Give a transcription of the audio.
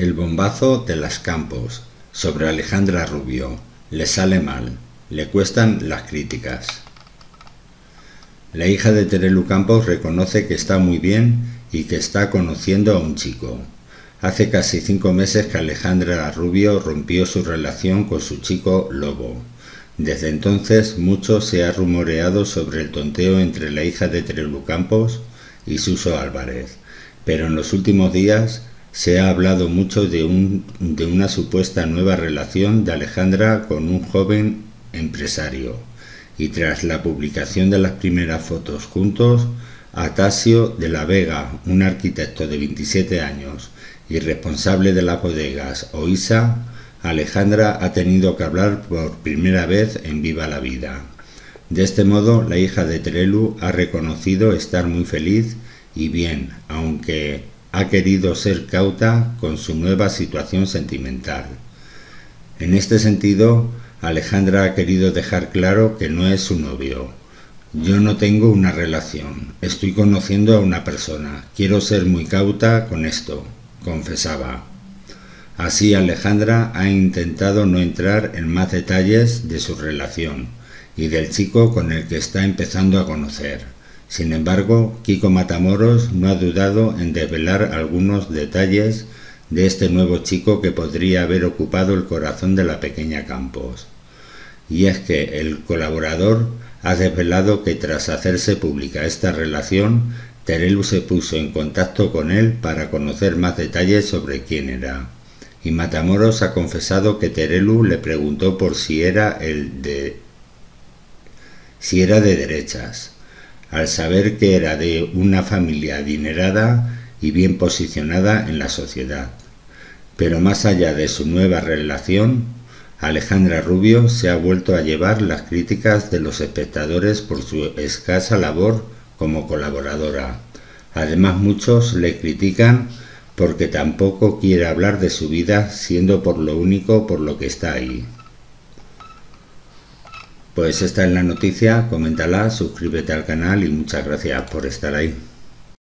El bombazo de las Campos sobre Alejandra Rubio. Le sale mal. Le cuestan las críticas. La hija de Terelu Campos reconoce que está muy bien y que está conociendo a un chico. Hace casi cinco meses que Alejandra Rubio rompió su relación con su chico Lobo. Desde entonces mucho se ha rumoreado sobre el tonteo entre la hija de Terelu Campos y Suso Álvarez, pero en los últimos días se ha hablado mucho de, un, de una supuesta nueva relación de Alejandra con un joven empresario y tras la publicación de las primeras fotos juntos, Atasio de la Vega, un arquitecto de 27 años y responsable de las bodegas Oisa, Alejandra ha tenido que hablar por primera vez en Viva la Vida. De este modo, la hija de Terelu ha reconocido estar muy feliz y bien, aunque ha querido ser cauta con su nueva situación sentimental. En este sentido, Alejandra ha querido dejar claro que no es su novio. Yo no tengo una relación, estoy conociendo a una persona, quiero ser muy cauta con esto, confesaba. Así Alejandra ha intentado no entrar en más detalles de su relación y del chico con el que está empezando a conocer. Sin embargo, Kiko Matamoros no ha dudado en desvelar algunos detalles de este nuevo chico que podría haber ocupado el corazón de la pequeña Campos. Y es que el colaborador ha desvelado que tras hacerse pública esta relación, Terelu se puso en contacto con él para conocer más detalles sobre quién era. Y Matamoros ha confesado que Terelu le preguntó por si era el de si era de derechas al saber que era de una familia adinerada y bien posicionada en la sociedad. Pero más allá de su nueva relación, Alejandra Rubio se ha vuelto a llevar las críticas de los espectadores por su escasa labor como colaboradora. Además muchos le critican porque tampoco quiere hablar de su vida siendo por lo único por lo que está ahí. Pues esta es la noticia, coméntala, suscríbete al canal y muchas gracias por estar ahí.